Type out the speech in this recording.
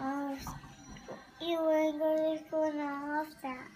Um, you weren't going to school and all of that.